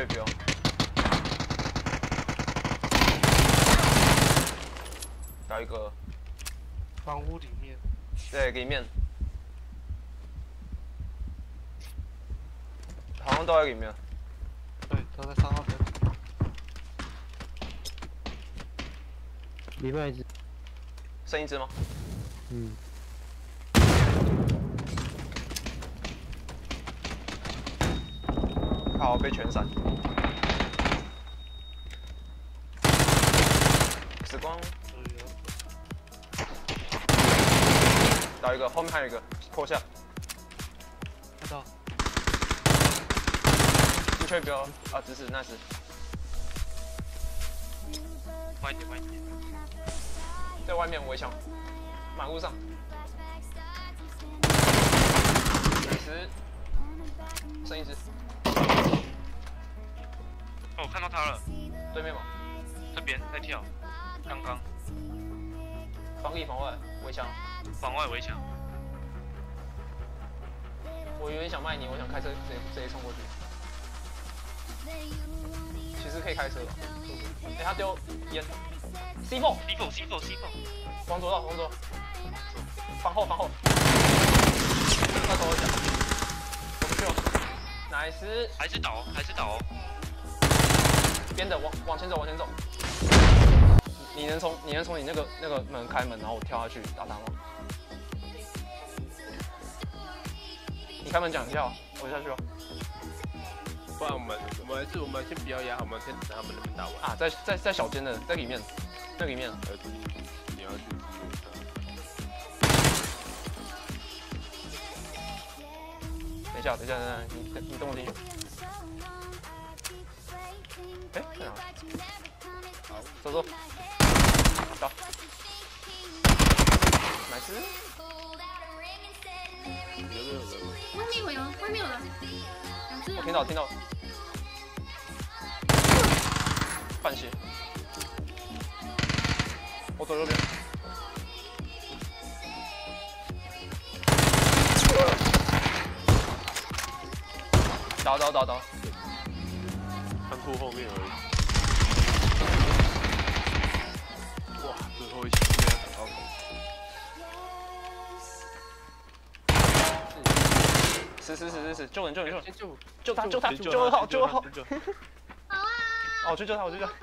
确标。打一个，房屋里面，对，里面，好像都在里面。对，都在三号车。里面一只，剩一只吗？嗯，好，被全闪。时光打一个，后面还有一个，破下。看到，精确标啊，直视那是慢一点，慢一点。在外面围墙，马路上。美食，剩一只，哦，我看到他了，对面吗？这边在跳，刚刚防里防外，围墙。防外围墙。我有点想卖你，我想开车直接直接冲过去。其实可以开车的。哎、他丢烟，C 4 C 4 C 4 C 4往左道，往左，防后防后，快投我一下，我不去了，nice，还是倒，还是倒哦。边的往往前走，往前走。你能从你能从你那个那个门开门，然后我跳下去打他吗？你开门讲一下哦，我下去了。不然我们我们还是我们先不要压，我们先等他们那边打完。啊，在在在小间的，在里面，在里面。呃，你要去。等一下，等一下，等一下，你你等我进去。哎，在哪？好，走走，走。买吃。有有有。外面有人，外面有人，两只。我听到，听到。半血。我走右边。打倒打倒。仓库后面而已。哇，最后一枪没有打到头。死死死死死！救人救人救人！先救救他救他救二号救二号！好啊。哦，我去救他我去救